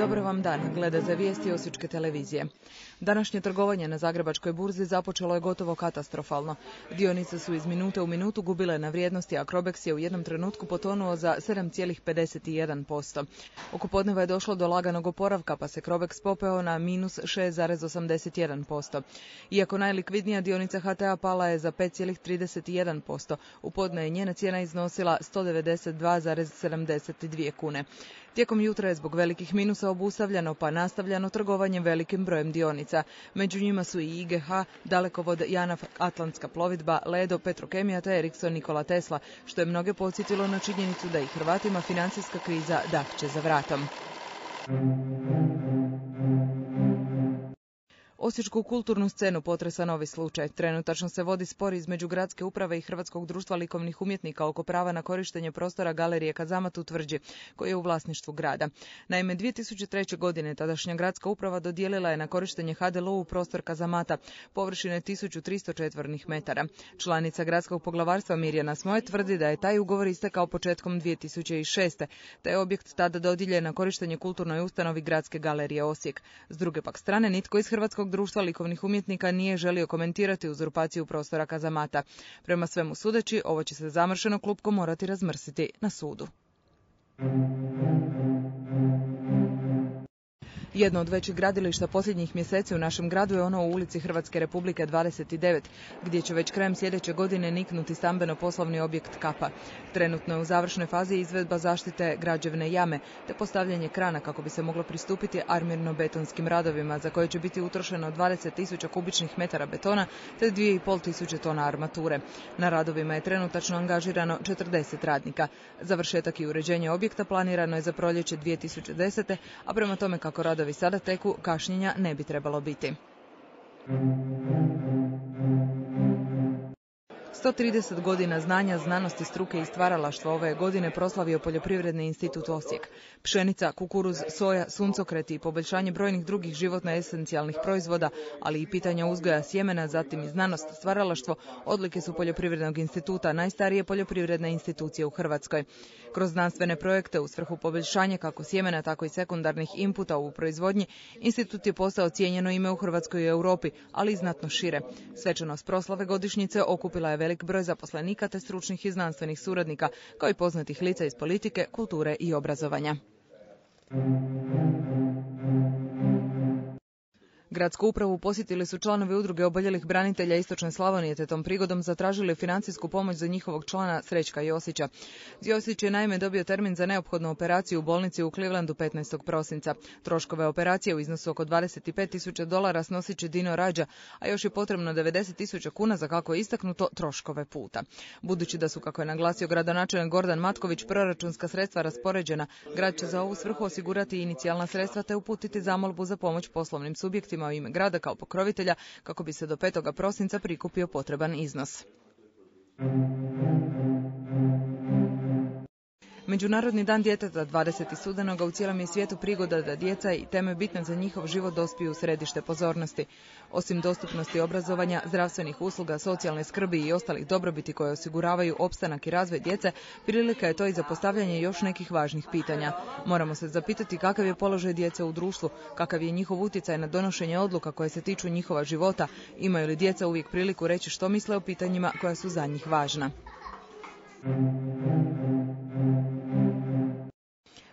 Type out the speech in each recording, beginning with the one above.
Dobar vam dan, gleda za vijesti Osječke televizije. Današnje trgovanje na Zagrebačkoj burzi započelo je gotovo katastrofalno. Dionice su iz minute u minutu gubile na vrijednosti, a Crobex je u jednom trenutku potonuo za 7,51%. Oko podneva je došlo do laganog oporavka, pa se Crobex popeo na minus 6,81%. Iako najlikvidnija dionica HTA pala je za 5,31%, u podne je njena cijena iznosila 192,72 kune. Tijekom jutra je zbog velikih minusa obustavljano pa nastavljano trgovanje velikim brojem dionica. Među njima su i IGH, Dalekovod, Janaf, Atlantska plovidba, Ledo, Petrokemija te Ericsson Nikola Tesla, što je mnoge podsjetilo na činjenicu da i Hrvatima financijska kriza dahće za vratom. Osječku kulturnu scenu potresa novi slučaj. Trenutačno se vodi spor između gradske uprave i Hrvatskog društva likovnih umjetnika oko prava na korištenje prostora galerije Kazamat u Tvrđi, koji je u vlasništvu grada. Naime, 2003. godine tadašnja gradska uprava dodijelila je na korištenje HDLO u prostor Kazamata, površine 1300 četvornih metara. Članica gradskog poglavarstva Mirjana Smoje tvrdi da je taj ugovor istekao početkom 2006. te je objekt tada dodijeljen na korištenje kulturnoj ustanovi Gradske galerije Osijek. S druge pak strane, nitko iz Hrvatskog društva likovnih umjetnika nije želio komentirati uzurpaciju prostora kazamata. Prema svemu sudeći, ovo će se zamršeno klupko morati razmrsiti na sudu. Jedno od većih gradilišta posljednjih mjeseci u našem gradu je ono u ulici Hrvatske republike 29, gdje će već krajem sljedeće godine niknuti stambeno-poslovni objekt Kapa. Trenutno je u završnoj fazi izvedba zaštite građevne jame, te postavljanje krana kako bi se moglo pristupiti armirno-betonskim radovima, za koje će biti utrošeno 20.000 kubičnih metara betona, te 2.500 tona armature. Na radovima je trenutačno angažirano 40 radnika. Završetak i uređenje objekta planirano je za proljeće 2010. a prema tome kako radovi sada teku, kašnjenja ne bi trebalo biti. 130 godina znanja, znanosti, struke i stvaralaštva ove godine proslavio Poljoprivredni institut Osijek. Pšenica, kukuruz, soja, suncokreti i poboljšanje brojnih drugih životno esencijalnih proizvoda, ali i pitanja uzgoja sjemena, zatim i znanost, stvaralaštvo, odlike su Poljoprivrednog instituta, najstarije poljoprivredne institucije u Hrvatskoj. Kroz znanstvene projekte u svrhu poboljšanja kako sjemena, tako i sekundarnih inputa u proizvodnji, institut je postao cijenjeno ime u Hrvatskoj i Europi, ali i znatno šire. Svečanost proslave godišnjice okupila je velik broj zaposlenika te stručnih i znanstvenih suradnika, kao i poznatih lica iz politike, kulture i obrazovanja. Gradsku upravu posjetili su članovi udruge oboljelih branitelja Istočne Slavonije, te tom prigodom zatražili financijsku pomoć za njihovog člana Srećka Josića. Josić je naime dobio termin za neophodnu operaciju u bolnici u Clevelandu 15. prosinca. Troškove operacije u iznosu oko 25 tisuća dolara snosit će Dino Rađa, a još je potrebno 90 tisuća kuna za kako je istaknuto troškove puta. Budući da su, kako je naglasio gradonačelnik Gordan Matković, proračunska sredstva raspoređena, grad će za ovu svrhu osigurati inicijalna sredstva te uputiti zamolbu za pomoć poslovnim subjektima u ime grada kao pokrovitelja kako bi se do 5. prosinca prikupio potreban iznos. Međunarodni dan djeteta 20. studenoga u cijelom je svijetu prigoda da djeca i teme bitne za njihov život dospiju u središte pozornosti. Osim dostupnosti obrazovanja, zdravstvenih usluga, socijalne skrbi i ostalih dobrobiti koje osiguravaju opstanak i razvoj djece, prilika je to i za postavljanje još nekih važnih pitanja. Moramo se zapitati kakav je položaj djece u društvu, kakav je njihov utjecaj na donošenje odluka koje se tiču njihova života, imaju li djeca uvijek priliku reći što misle o pitanjima koja su za njih važna.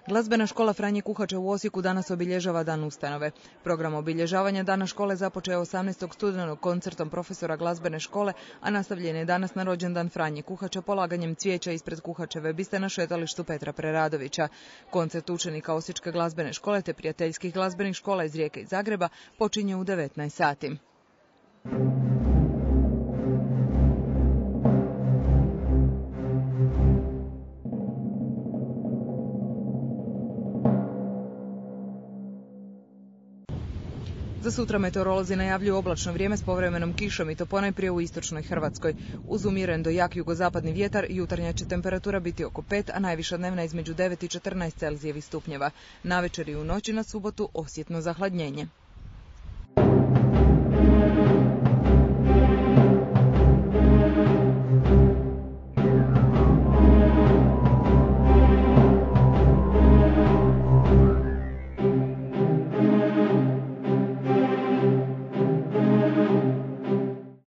Glazbena škola Franje Kuhača u Osijeku danas obilježava Dan ustanove. Program obilježavanja Dana škole započeo 18. studenog koncertom profesora glazbene škole, a nastavljen je danas na rođendan Franje Kuhača polaganjem cvijeća ispred Kuhačeve biste na šetalištu Petra Preradovića. Koncert učenika Osječke glazbene škole te prijateljskih glazbenih škola iz Rijeke i Zagreba počinje u 19 sati. Za sutra meteorolozi najavljuju oblačno vrijeme s povremenom kišom i to ponajprije u istočnoj Hrvatskoj. Uz umiren do jak jugozapadni vjetar, jutarnja će temperatura biti oko 5, a najviša dnevna između 9 i 14 Celzijevih stupnjeva. Na večer i u noći na subotu osjetno zahladnjenje.